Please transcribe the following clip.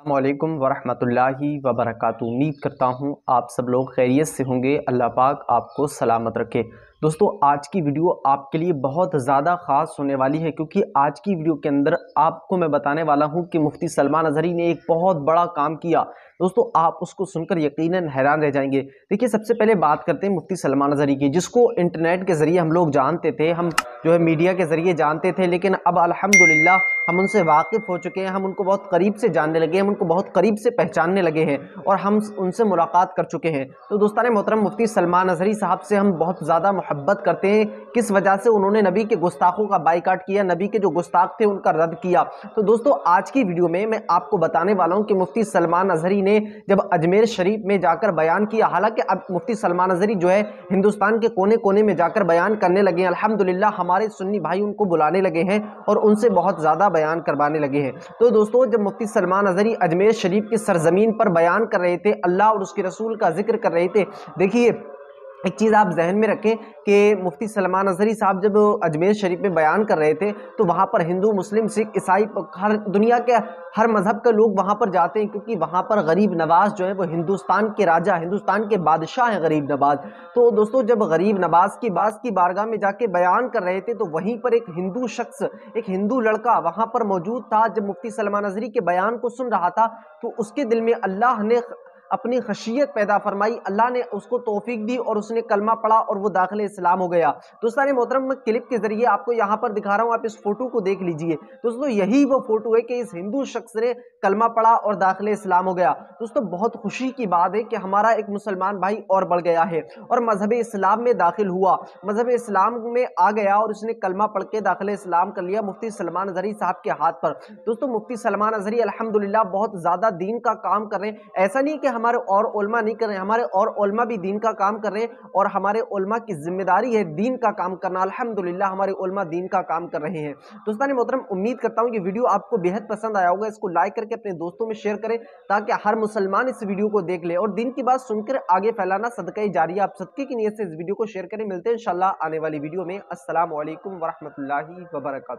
अल्लाम वरहमतुल्लाहि वबरकातुहू उम्मीद करता हूँ आप सब लोग खैरियत से होंगे। अल्लाह पाक आपको सलामत रखे। दोस्तों, आज की वीडियो आपके लिए बहुत ज़्यादा ख़ास होने वाली है, क्योंकि आज की वीडियो के अंदर आपको मैं बताने वाला हूँ कि मुफ्ती सलमान अजहरी ने एक बहुत बड़ा काम किया। दोस्तों, आप उसको सुनकर यकीनन हैरान रह जाएँगे। देखिए, सबसे पहले बात करते हैं मुफ्ती सलमान अजहरी की, जिसको इंटरनेट के ज़रिए हम लोग जानते थे, हम जो है मीडिया के ज़रिए जानते थे, लेकिन अब अल्हम्दुलिल्लाह हम उनसे वाकिफ़ हो चुके हैं, हम उनको बहुत करीब से जानने लगे हैं, हम उनको बहुत करीब से पहचानने लगे हैं और हम उनसे मुलाकात कर चुके हैं। तो दोस्तान मोहतरम मुफ्ती सलमान अजहरी साहब से हम बहुत ज़्यादा मोहब्बत करते हैं। किस वजह से? उन्होंने नबी के गुस्ताखों का बाइकाट किया, नबी के जो गुस्ताख थे उनका रद्द किया। तो दोस्तों, आज की वीडियो में मैं आपको बताने वाला हूँ कि मुफ्ती सलमान अजहरी ने जब अजमेर शरीफ में जाकर बयान किया, हालाँकि अब मुफ्ती सलमान अजहरी जो है हिंदुस्तान के कोने कोने में जाकर बयान करने लगे हैं। अल्हम्दुलिल्लाह, हमारे सुन्नी भाई उनको बुलाने लगे हैं और उनसे बहुत ज़्यादा बयान करवाने लगे हैं। तो दोस्तों, जब मुफ्ती सलमान अजहरी अजमेर शरीफ की सरजमीन पर बयान कर रहे थे, अल्लाह और उसके रसूल का ज़िक्र कर रहे थे, देखिए एक चीज़ आप जहन में रखें कि मुफ्ती सलमान अजहरी साहब जब अजमेर शरीफ में बयान कर रहे थे तो वहाँ पर हिंदू, मुस्लिम, सिख, ईसाई हर दुनिया के हर मज़हब के लोग वहाँ पर जाते हैं क्योंकि वहाँ पर गरीब नवाज़ जो है वो हिंदुस्तान के राजा, हिंदुस्तान के बादशाह हैं गरीब नवाज़। तो दोस्तों, जब गरीब नवाज़ की बास की बारगाह में जाके बयान कर रहे थे तो वहीं पर एक हिंदू शख्स, एक हिंदू लड़का वहाँ पर मौजूद था। जब मुफ्ती सलमान अजहरी के बयान को सुन रहा था तो उसके दिल में अल्लाह ने अपनी खशियत पैदा फरमाई, अल्लाह ने उसको तोफीक दी और उसने कलमा पढ़ा और वो दाखिल इस्लाम हो गया। दोस्तों मोहतरम, मैं क्लिप के ज़रिए आपको यहाँ पर दिखा रहा हूँ, आप इस फ़ोटो को देख लीजिए। दोस्तों, यही वो फ़ोटो है कि इस हिंदू शख्स ने कलमा पढ़ा और दाखिल इस्लाम हो गया। दोस्तों, बहुत खुशी की बात है कि हमारा एक मुसलमान भाई और बढ़ गया है और मज़हब इस्लाम में दाखिल हुआ। मज़हब इस्लाम में आ गया और उसने कलमा पढ़ के दाखिल इस्लाम कर लिया मुफ्ती सलमान अजहरी साहब के हाथ पर। दोस्तों, मुफ्ती सलमान अजहरी अलहमदिल्ला बहुत ज़्यादा दीन का काम कर रहे हैं। ऐसा नहीं कि हमारे और ओलमा नहीं कर रहे हैं हमारे और ओलमा भी दीन का काम कर रहे हैं और हमारे ओलमा की ज़िम्मेदारी है दीन का काम करना। अल्हम्दुलिल्लाह, हमारे ओलमा दीन का काम कर रहे हैं। दोस्तान मोहतरम, उम्मीद करता हूँ कि वीडियो आपको बेहद पसंद आया होगा। इसको लाइक करके अपने दोस्तों में शेयर करें ताकि हर मुसलमान इस वीडियो को देख ले। और दिन की बात सुनकर आगे फैलाना सदका जारी आप सदके की नीयत से इस वीडियो को शेयर करें। मिलते हैं इंशाल्लाह आने वाली वीडियो में। असल वरहमल वर्का